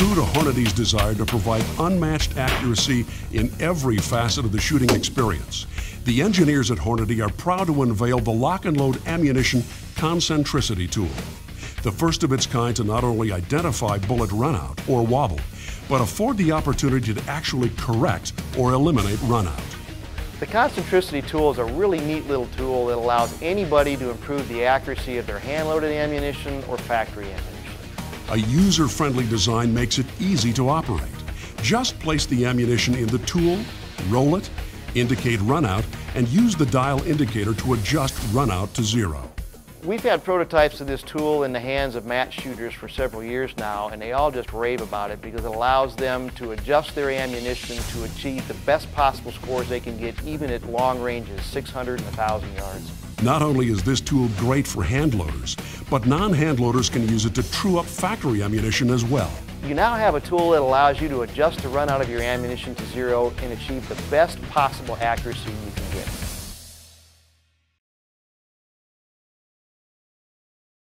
true to Hornady's desire to provide unmatched accuracy in every facet of the shooting experience, the engineers at Hornady are proud to unveil the lock and load ammunition concentricity tool. The first of its kind to not only identify bullet runout or wobble, but afford the opportunity to actually correct or eliminate runout. The concentricity tool is a really neat little tool that allows anybody to improve the accuracy of their hand-loaded ammunition or factory ammunition. A user-friendly design makes it easy to operate. Just place the ammunition in the tool, roll it, indicate runout, and use the dial indicator to adjust runout to zero. We've had prototypes of this tool in the hands of match shooters for several years now, and they all just rave about it because it allows them to adjust their ammunition to achieve the best possible scores they can get even at long ranges, 600 and 1,000 yards. Not only is this tool great for hand loaders, but non-hand loaders can use it to true up factory ammunition as well. You now have a tool that allows you to adjust the run out of your ammunition to zero and achieve the best possible accuracy you can get.